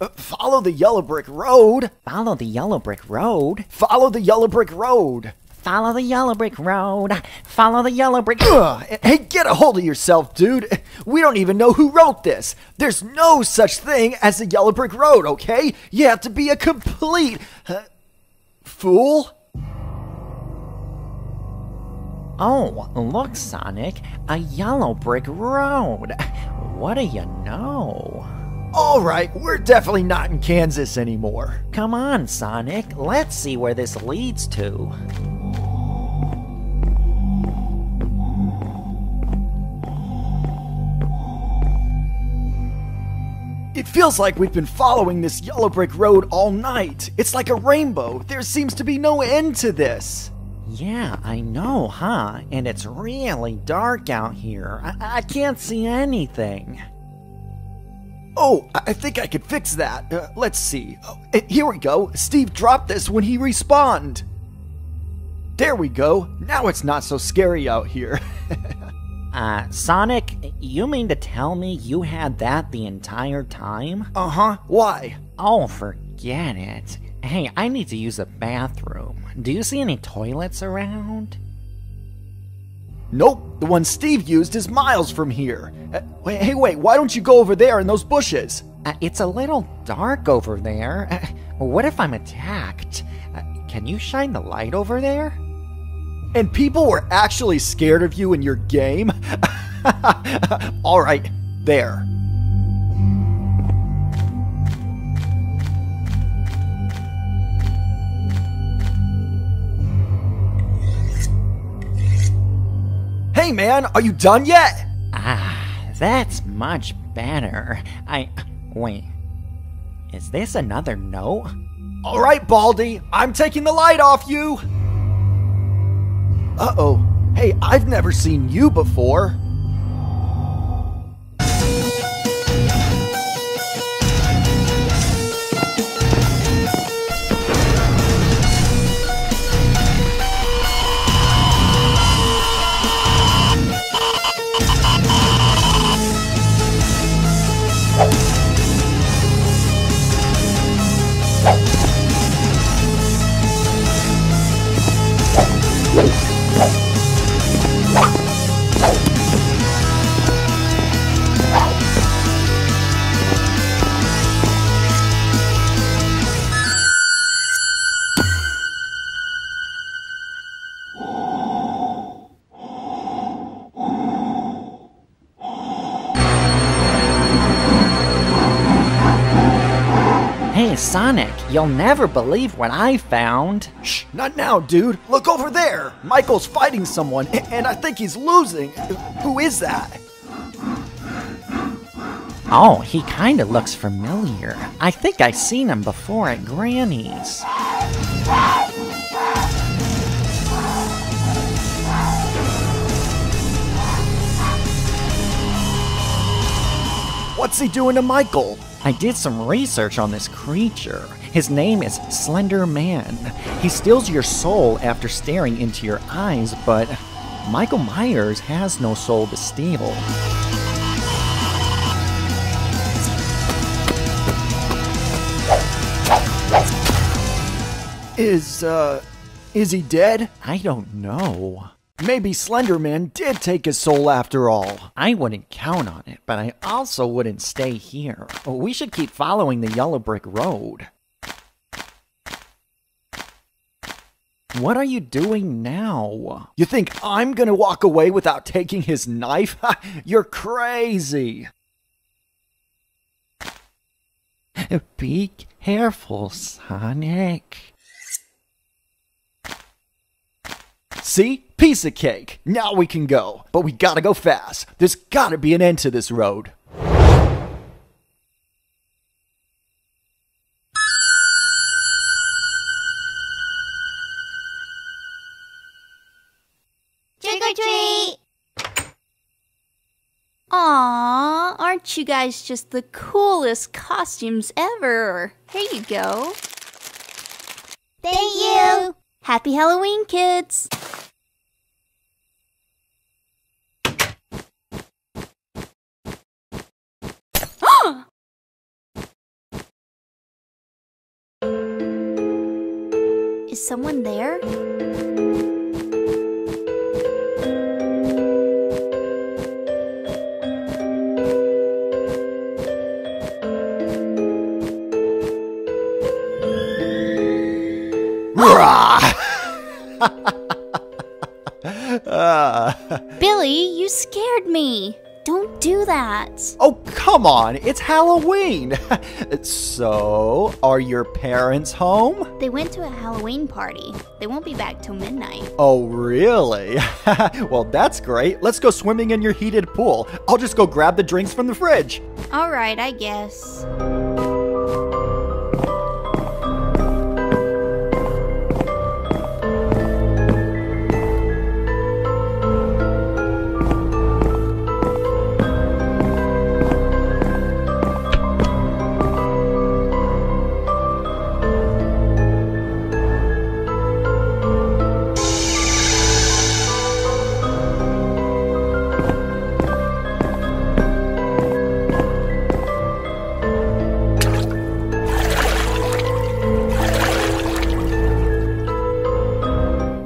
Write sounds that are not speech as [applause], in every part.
Uh, follow the yellow brick road. Follow the yellow brick road. Follow the yellow brick road. Follow the yellow brick road. Follow the yellow brick. Ugh, hey, get a hold of yourself, dude. We don't even know who wrote this. There's no such thing as the yellow brick road, okay? You have to be a complete uh, fool. Oh, look, Sonic, a yellow brick road. What do you know? All right, we're definitely not in Kansas anymore. Come on, Sonic, let's see where this leads to. It feels like we've been following this yellow brick road all night. It's like a rainbow. There seems to be no end to this. Yeah, I know, huh? And it's really dark out here. I, I can't see anything. Oh, I think I could fix that. Uh, let's see. Oh, here we go. Steve dropped this when he respawned. There we go. Now it's not so scary out here. [laughs] Uh, Sonic, you mean to tell me you had that the entire time? uh huh. Why? Oh, forget it. Hey, I need to use a bathroom. Do you see any toilets around? Nope. The one Steve used is miles from here. Uh, wait, hey, wait. Why don't you go over there in those bushes? Uh, it's a little dark over there. Uh, what if I'm attacked? Uh, can you shine the light over there? And people were actually scared of you in your game? [laughs] All right, there. Hey man, are you done yet? Ah, that's much better. I. Wait. Is this another note? All right, Baldi, I'm taking the light off you. Uh oh. Hey, I've never seen you before. Sonic, you'll never believe what I found. Shh, not now, dude. Look over there. Michael's fighting someone, and I think he's losing. Who is that? Oh, he kinda looks familiar. I think I seen him before at Granny's. What's he doing to Michael? I did some research on this creature. His name is Slender Man. He steals your soul after staring into your eyes, but Michael Myers has no soul to steal. Is, uh, is he dead? I don't know. Maybe Slenderman did take his soul after all. I wouldn't count on it, but I also wouldn't stay here. We should keep following the yellow brick road. What are you doing now? You think I'm gonna walk away without taking his knife? [laughs] You're crazy. Be careful, Sonic. See? Piece of cake. Now we can go. But we gotta go fast. There's gotta be an end to this road. Trick or treat! Aw, aren't you guys just the coolest costumes ever? Here you go. Thank you! Happy Halloween, kids! Is someone there? [laughs] Billy, you scared me. Don't do that. Oh, come on, it's Halloween! [laughs] so, are your parents home? They went to a Halloween party. They won't be back till midnight. Oh, really? [laughs] well, that's great. Let's go swimming in your heated pool. I'll just go grab the drinks from the fridge. Alright, I guess.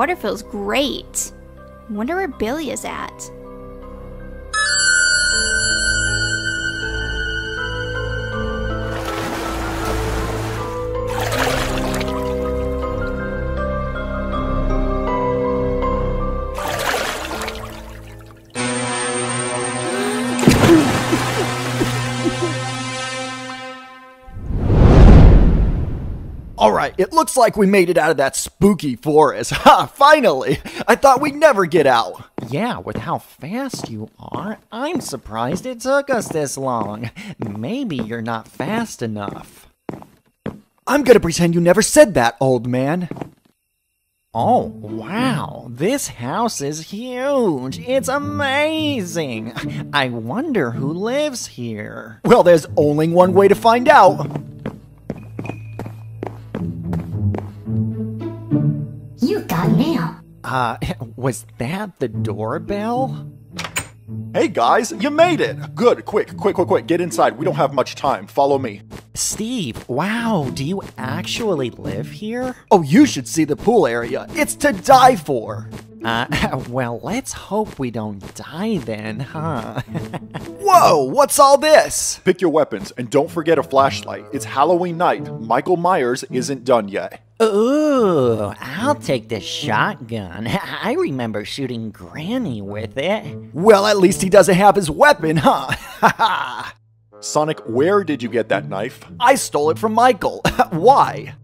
Water feels great. Wonder where Billy is at. It looks like we made it out of that spooky forest. [laughs] Ha, finally! I thought we'd never get out. Yeah, with how fast you are, I'm surprised it took us this long. Maybe you're not fast enough. I'm gonna pretend you never said that, old man. Oh, wow, this house is huge. It's amazing. I wonder who lives here. Well, there's only one way to find out. Uh, [laughs] was that the doorbell? Hey guys, you made it! Good, quick, quick, quick, quick, get inside. We don't have much time. Follow me. Steve, wow, do you actually live here? Oh, you should see the pool area. It's to die for. Uh, [laughs] well, let's hope we don't die then, huh? [laughs] Whoa, what's all this? Pick your weapons and don't forget a flashlight. It's Halloween night. Michael Myers isn't done yet. Ooh, I'll mm-hmm. take the shotgun. [laughs] I remember shooting Granny with it. Well, at least he doesn't have his weapon, huh? [laughs] Sonic, where did you get that knife? I stole it from Michael. [laughs] Why?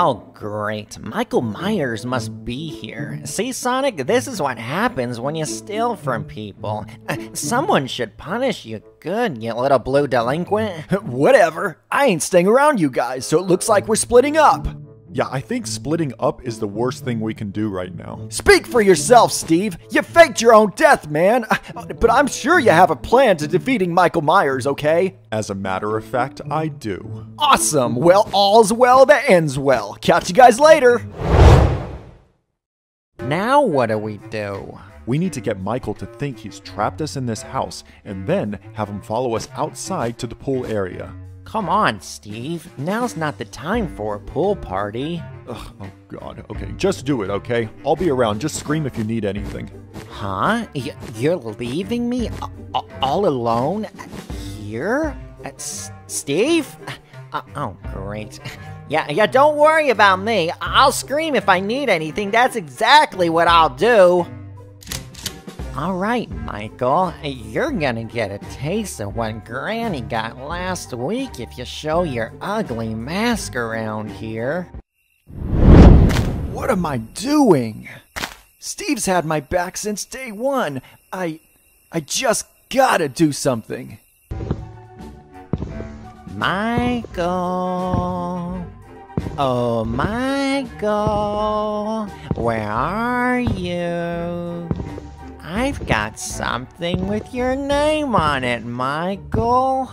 Oh, great. Michael Myers must be here. See, Sonic, this is what happens when you steal from people. [laughs] Someone should punish you good, you little blue delinquent. [laughs] Whatever. I ain't staying around you guys, so it looks like we're splitting up. Yeah, I think splitting up is the worst thing we can do right now. Speak for yourself, Steve. You faked your own death, man. But I'm sure you have a plan to defeating Michael Myers, okay? As a matter of fact, I do. Awesome. Well, all's well that ends well. Catch you guys later. now what do we do? We need to get Michael to think he's trapped us in this house and then have him follow us outside to the pool area. Come on, Steve. Now's not the time for a pool party. Ugh, oh god. Okay, just do it, okay? I'll be around. Just scream if you need anything. Huh? Y- you're leaving me a- a- all alone here? Uh, Steve? Uh, oh, great. Yeah, yeah, don't worry about me. I'll scream if I need anything. That's exactly what I'll do. All right, Michael, you're gonna get a taste of what Granny got last week if you show your ugly mask around here. What am I doing? Steve's had my back since day one. I. I just gotta do something. Michael. Oh, Michael. Where are you? I've got something with your name on it, Michael.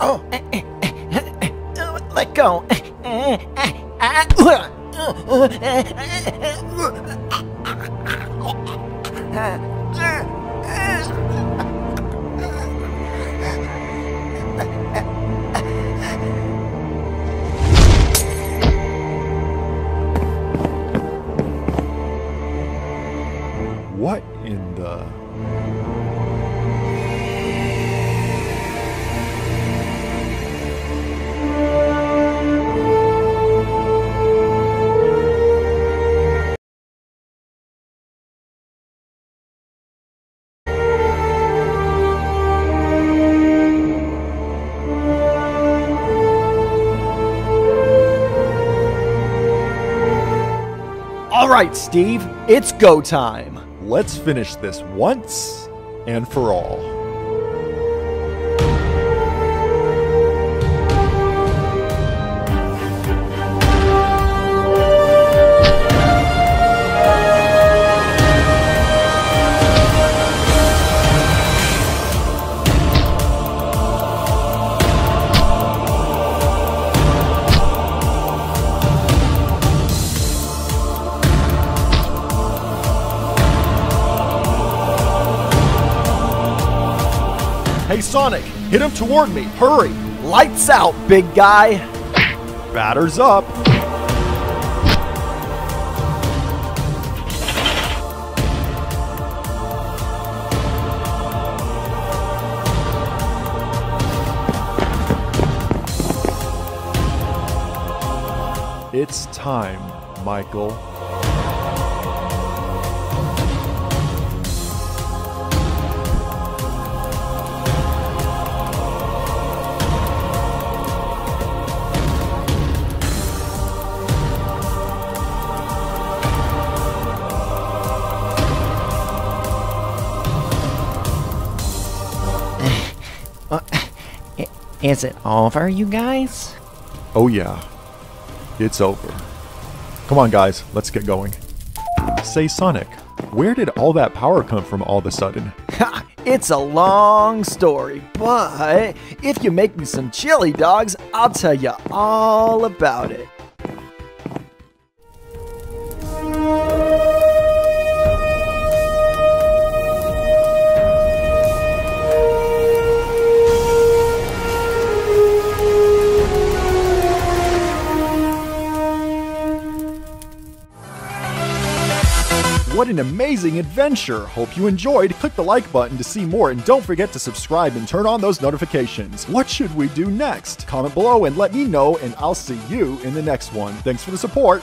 Oh, let go. All right, Steve, it's go time. Let's finish this once and for all. Sonic, hit him toward me, hurry! Lights out, big guy. Batters up! It's time, Michael. Is it over, you guys? Oh, yeah. It's over. Come on, guys, let's get going. Say, Sonic, where did all that power come from all of a sudden? Ha, it's a long story, but if you make me some chili dogs, I'll tell you all about it. What an amazing adventure! Hope you enjoyed. Click the like button to see more and don't forget to subscribe and turn on those notifications. What should we do next? Comment below and let me know, and I'll see you in the next one. Thanks for the support.